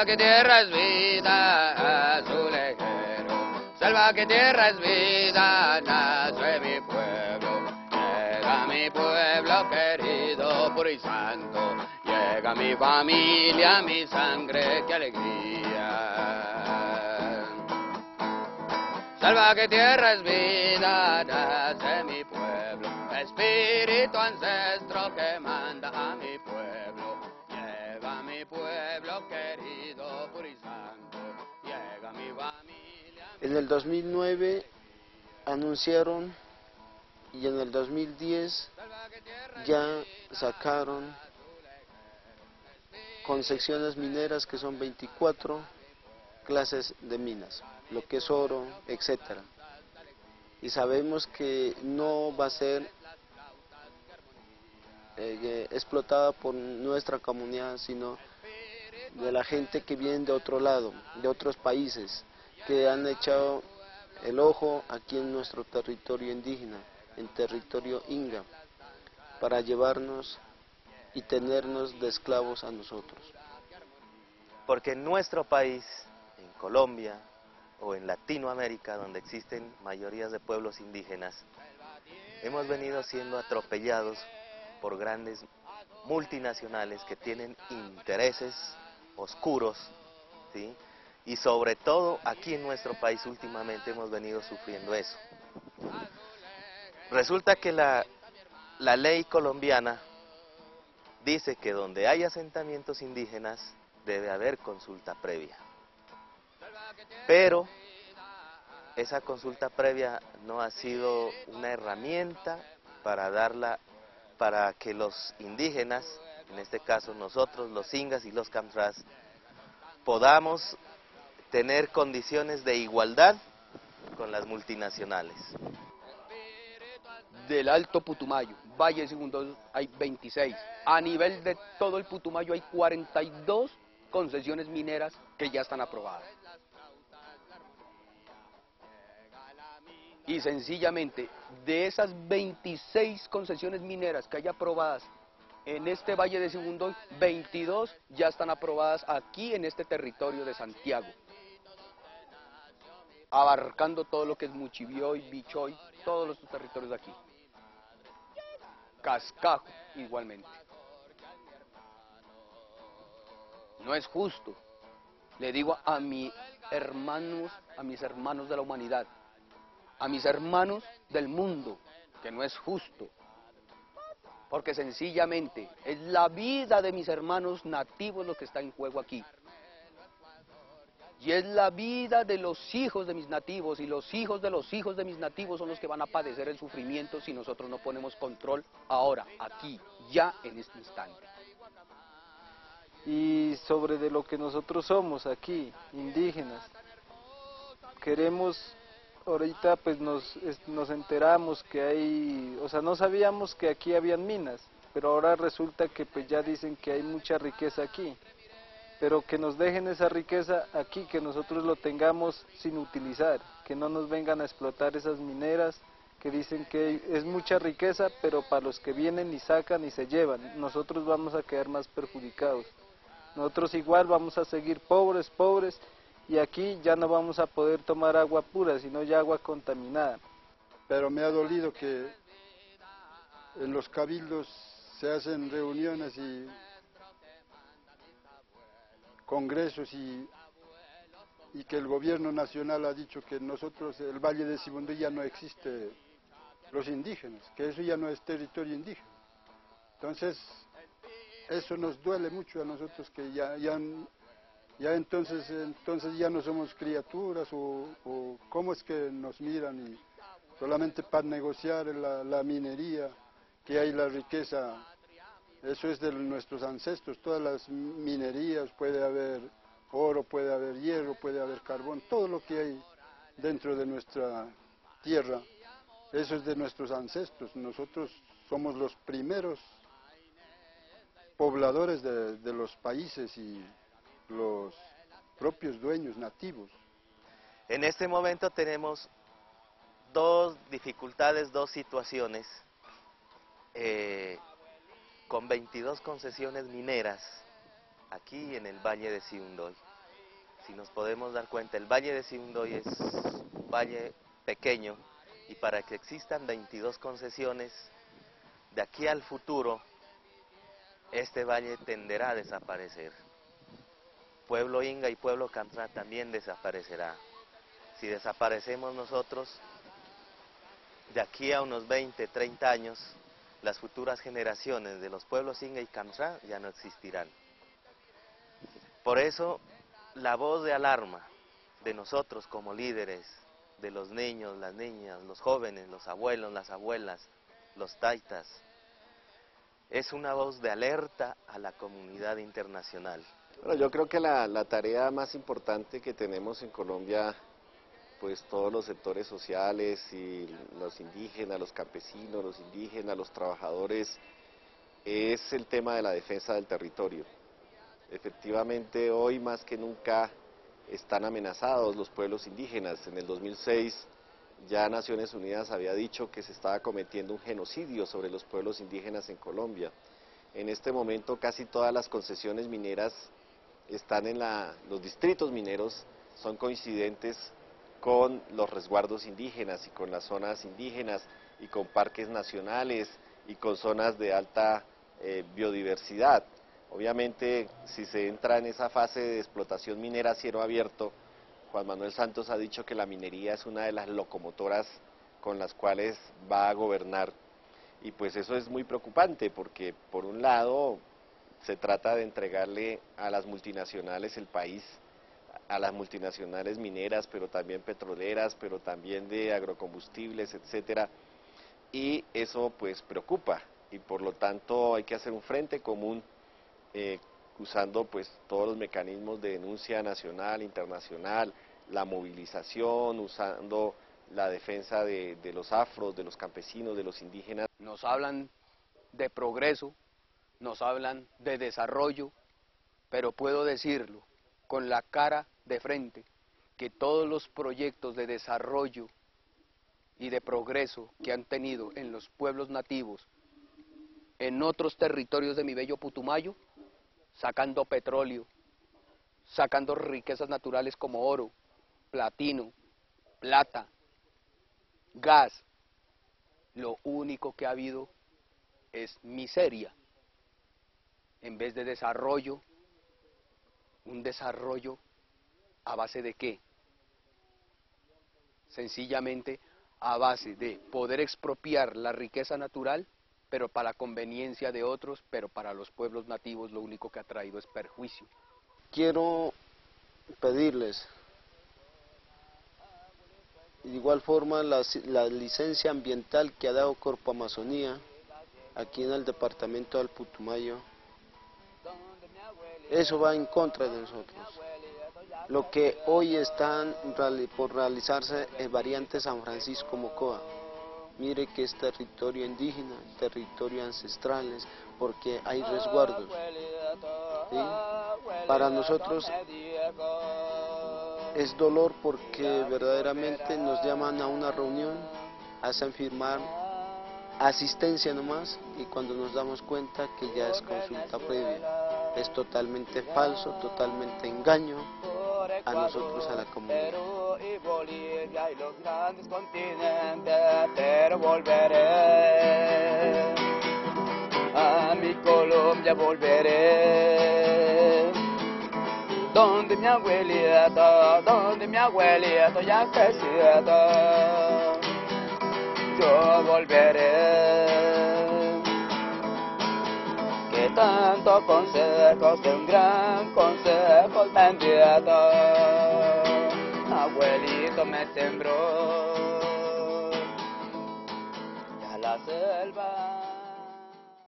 Selva que tierra es vida, azulejero. Selva que tierra es vida, nace mi pueblo. Llega mi pueblo querido, puro y santo. Llega mi familia, mi sangre, qué alegría. Selva que tierra es vida, nace mi pueblo. Espíritu ancestro que manda a mi pueblo. Llega mi pueblo querido, En el 2009 anunciaron y en el 2010 ya sacaron con secciones mineras que son 24 clases de minas, lo que es oro, etcétera. Y sabemos que no va a ser eh, explotada por nuestra comunidad, sino de la gente que viene de otro lado, de otros países, que han echado el ojo aquí en nuestro territorio indígena, en territorio inga, para llevarnos y tenernos de esclavos a nosotros. Porque en nuestro país, en Colombia o en Latinoamérica, donde existen mayorías de pueblos indígenas, hemos venido siendo atropellados por grandes multinacionales que tienen intereses oscuros, ¿sí? Y sobre todo aquí en nuestro país últimamente hemos venido sufriendo eso. Resulta que la, la ley colombiana dice que donde hay asentamientos indígenas debe haber consulta previa. Pero esa consulta previa no ha sido una herramienta para darla para que los indígenas, en este caso nosotros, los ingas y los camtras, podamos tener condiciones de igualdad con las multinacionales. Del Alto Putumayo, Valle Segundo, hay 26. A nivel de todo el Putumayo hay 42 concesiones mineras que ya están aprobadas. Y sencillamente, de esas 26 concesiones mineras que hay aprobadas en este Valle de Segundo, 22 ya están aprobadas aquí en este territorio de Santiago, abarcando todo lo que es Muchibioy, Bichoy, todos los territorios de aquí. Cascajo igualmente. No es justo. Le digo a mis hermanos, a mis hermanos de la humanidad, a mis hermanos del mundo, que no es justo. Porque sencillamente es la vida de mis hermanos nativos lo que está en juego aquí. Y es la vida de los hijos de mis nativos y los hijos de los hijos de mis nativos son los que van a padecer el sufrimiento si nosotros no ponemos control ahora, aquí, ya en este instante. Y sobre de lo que nosotros somos aquí, indígenas, queremos, ahorita pues nos, nos enteramos que hay, o sea, no sabíamos que aquí habían minas, pero ahora resulta que pues ya dicen que hay mucha riqueza aquí pero que nos dejen esa riqueza aquí, que nosotros lo tengamos sin utilizar, que no nos vengan a explotar esas mineras que dicen que es mucha riqueza, pero para los que vienen y sacan y se llevan, nosotros vamos a quedar más perjudicados. Nosotros igual vamos a seguir pobres, pobres, y aquí ya no vamos a poder tomar agua pura, sino ya agua contaminada. Pero me ha dolido que en los cabildos se hacen reuniones y congresos y, y que el gobierno nacional ha dicho que nosotros, el Valle de Sibundú ya no existe los indígenas, que eso ya no es territorio indígena. Entonces, eso nos duele mucho a nosotros que ya, ya, ya entonces, entonces ya no somos criaturas o, o cómo es que nos miran y solamente para negociar la, minería, que hay la riqueza eso es de nuestros ancestros, todas las minerías, puede haber oro, puede haber hierro, puede haber carbón, todo lo que hay dentro de nuestra tierra, eso es de nuestros ancestros. Nosotros somos los primeros pobladores de los países y los propios dueños nativos. En este momento tenemos dos dificultades, dos situaciones. Eh, con 22 concesiones mineras aquí en el Valle de Siundoy. si nos podemos dar cuenta, el Valle de Sibundoy es un valle pequeño y para que existan 22 concesiones, de aquí al futuro, este valle tenderá a desaparecer. Pueblo Inga y Pueblo Cantrá también desaparecerá. Si desaparecemos nosotros, de aquí a unos 20, 30 años, las futuras generaciones de los pueblos Inga y Cantrá ya no existirán. Por eso, la voz de alarma de nosotros como líderes, de los niños, las niñas, los jóvenes, los abuelos, las abuelas, los taitas, es una voz de alerta a la comunidad internacional. Bueno, yo creo que la, tarea más importante que tenemos en Colombia pues todos los sectores sociales y los indígenas, los campesinos, los indígenas, los trabajadores, es el tema de la defensa del territorio. Efectivamente, hoy más que nunca están amenazados los pueblos indígenas. En el 2006 ya Naciones Unidas había dicho que se estaba cometiendo un genocidio sobre los pueblos indígenas en Colombia. En este momento casi todas las concesiones mineras están en la, los distritos mineros, son coincidentes con los resguardos indígenas y con las zonas indígenas y con parques nacionales y con zonas de alta eh, biodiversidad. Obviamente, si se entra en esa fase de explotación minera a cielo abierto, Juan Manuel Santos ha dicho que la minería es una de las locomotoras con las cuales va a gobernar y pues eso es muy preocupante porque por un lado se trata de entregarle a las multinacionales el país a las multinacionales mineras, pero también petroleras, pero también de agrocombustibles, etcétera, y eso pues preocupa y por lo tanto hay que hacer un frente común eh, usando pues todos los mecanismos de denuncia nacional, internacional, la movilización, usando la defensa de, de los afros, de los campesinos, de los indígenas. Nos hablan de progreso, nos hablan de desarrollo, pero puedo decirlo con la cara de frente que todos los proyectos de desarrollo y de progreso que han tenido en los pueblos nativos, en otros territorios de mi bello Putumayo, sacando petróleo, sacando riquezas naturales como oro, platino, plata, gas, lo único que ha habido es miseria, en vez de desarrollo, un desarrollo ¿A base de qué? Sencillamente a base de poder expropiar la riqueza natural, pero para conveniencia de otros, pero para los pueblos nativos lo único que ha traído es perjuicio. Quiero pedirles, de igual forma, la, la licencia ambiental que ha dado Corpo Amazonía, aquí en el departamento del Putumayo, eso va en contra de nosotros. Lo que hoy están por realizarse es variante San Francisco Mocoa. Mire que es territorio indígena, territorio ancestrales, porque hay resguardos. Para nosotros es dolor porque verdaderamente nos llaman a una reunión, hacen firmar asistencia nomás y cuando nos damos cuenta que ya es consulta previa. Es totalmente falso, totalmente engaño a nosotros, a la comunidad. Bolivia y los grandes continentes, pero volveré. A mi Colombia volveré. Donde mi abuelita, donde mi abuelita ya crecida. Yo volveré tanto consejos de un gran consejo bendito. Abuelito me sembró a la selva.